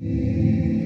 Música